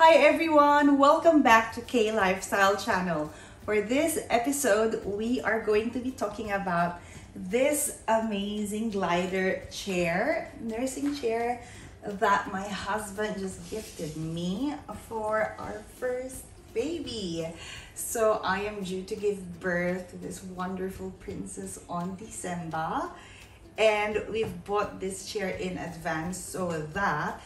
Hi everyone, welcome back to K Lifestyle channel. For this episode, we are going to be talking about this amazing glider chair, nursing chair that my husband just gifted me for our first baby. So I am due to give birth to this wonderful princess on December and we've bought this chair in advance so that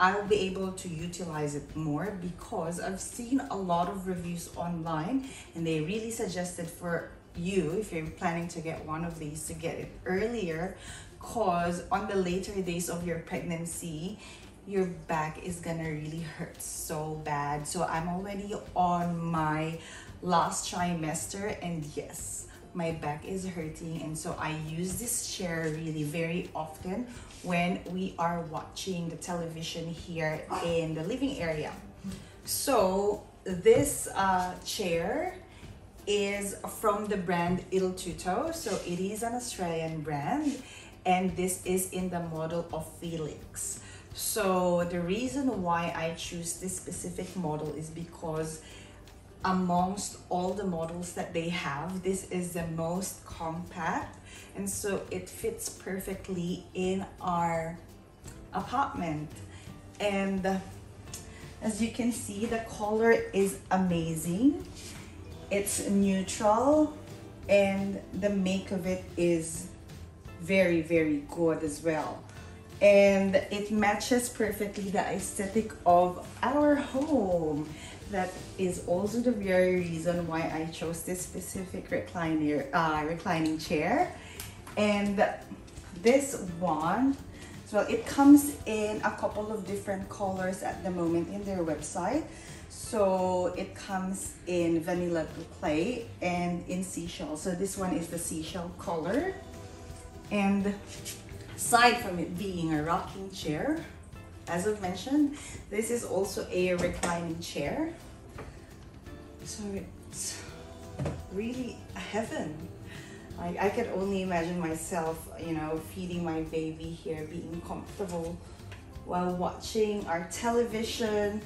I'll be able to utilize it more because I've seen a lot of reviews online and they really suggested for you if you're planning to get one of these to get it earlier cause on the later days of your pregnancy your back is gonna really hurt so bad. So I'm already on my last trimester and yes my back is hurting and so I use this chair really very often when we are watching the television here in the living area. So this uh, chair is from the brand Il Tutto. So it is an Australian brand and this is in the model of Felix. So the reason why I choose this specific model is because amongst all the models that they have this is the most compact. And so it fits perfectly in our apartment. And as you can see the color is amazing. It's neutral and the make of it is very very good as well. And it matches perfectly the aesthetic of our home that is also the very reason why I chose this specific recliner, uh, reclining chair. And this one, well, it comes in a couple of different colors at the moment in their website. So it comes in vanilla clay and in seashell. So this one is the seashell color. And aside from it being a rocking chair, as I've mentioned, this is also a reclining chair. So it's really a heaven. I, I could only imagine myself, you know, feeding my baby here, being comfortable while watching our television,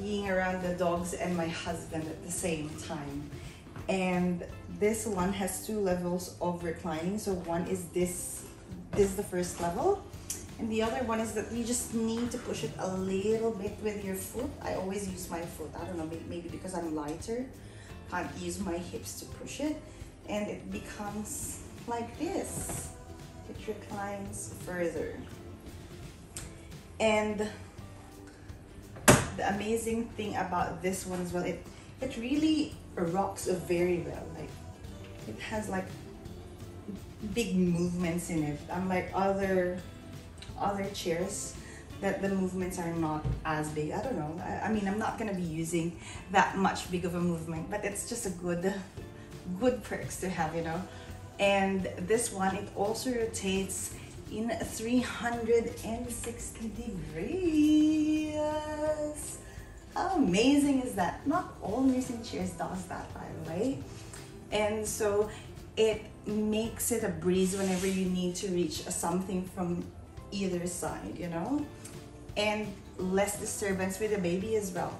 being around the dogs and my husband at the same time. And this one has two levels of reclining. So one is this, this is the first level and the other one is that you just need to push it a little bit with your foot. I always use my foot. I don't know, maybe because I'm lighter, can't use my hips to push it. And it becomes like this. It reclines further. And the amazing thing about this one as well, it, it really rocks very well. Like it has like big movements in it. Unlike other other chairs that the movements are not as big. I don't know. I, I, mean, I'm not gonna be using that much big of a movement, but it's just a good, good perks to have, you know. And this one, it also rotates in 360 degrees. How amazing is that? Not all nursing chairs does that, by the way. And so it makes it a breeze whenever you need to reach something from either side, you know, and less disturbance with the baby as well.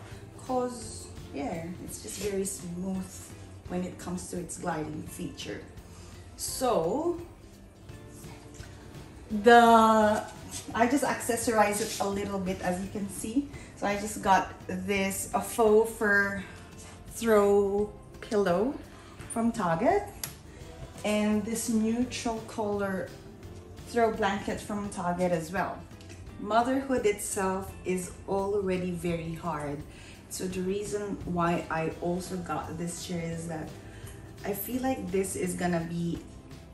Cause yeah, it's just very smooth when it comes to its gliding feature. So the I just accessorize it a little bit as you can see. So I just got this a faux fur throw pillow from Target and this neutral color throw blankets from Target as well. Motherhood itself is already very hard. So the reason why I also got this chair is that I feel like this is gonna be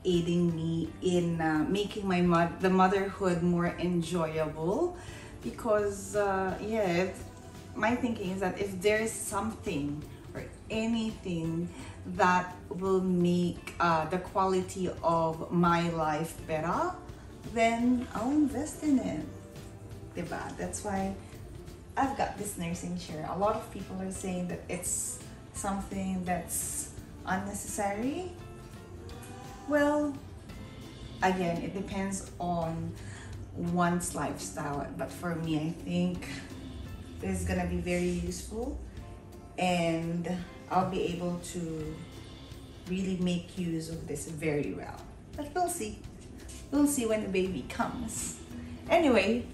aiding me in uh, making my mo the motherhood more enjoyable because uh, yeah my thinking is that if there is something or anything that will make uh, the quality of my life better then I'll invest in it. Diba? That's why I've got this nursing chair. A lot of people are saying that it's something that's unnecessary. Well, again, it depends on one's lifestyle. But for me, I think this is gonna be very useful and I'll be able to really make use of this very well. But we'll see. We'll see when the baby comes. Anyway,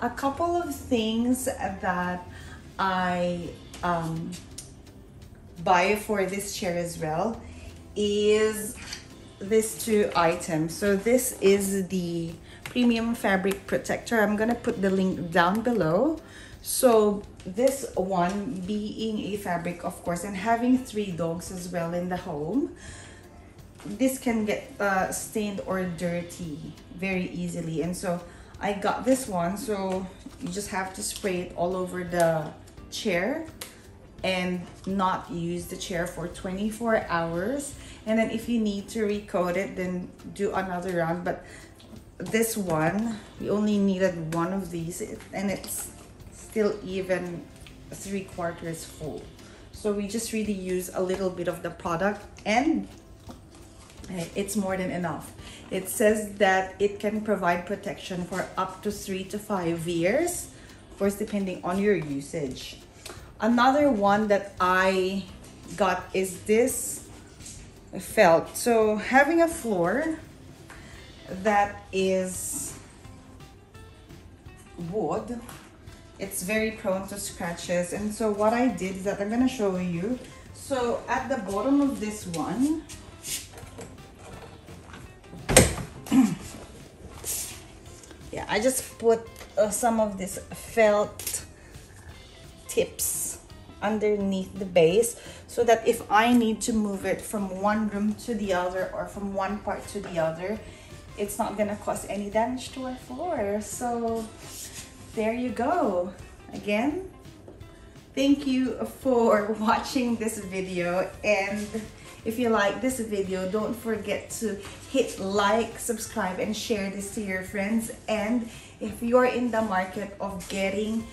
a couple of things that I um, buy for this chair as well is this two items. So this is the premium fabric protector. I'm gonna put the link down below. So this one being a fabric, of course, and having three dogs as well in the home, this can get uh, stained or dirty very easily. And so I got this one. So you just have to spray it all over the chair and not use the chair for 24 hours and then if you need to recoat it then do another round but this one we only needed one of these and it's still even three quarters full so we just really use a little bit of the product and Eh, it's more than enough. It says that it can provide protection for up to three to five years of course depending on your usage. Another one that i got is this felt. So having a floor that is wood it's very prone to scratches. And so what I did is that I'm gonna show you. So at the bottom of this one yeah I just put uh, some of this felt tips underneath the base so that if I need to move it from one room to the other or from one part to the other it's not gonna cause any damage to our floor. So there you go. Again thank you for watching this video and if you like this video don't forget to hit like subscribe and share this to your friends and if you're in the market of getting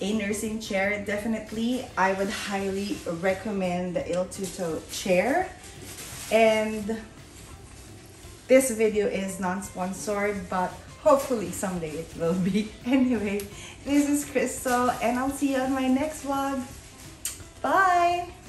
a nursing chair definitely I would highly recommend the Il Tutto chair and this video is non-sponsored, but hopefully someday it will be. Anyway, this is Crystal, and I'll see you on my next vlog. Bye!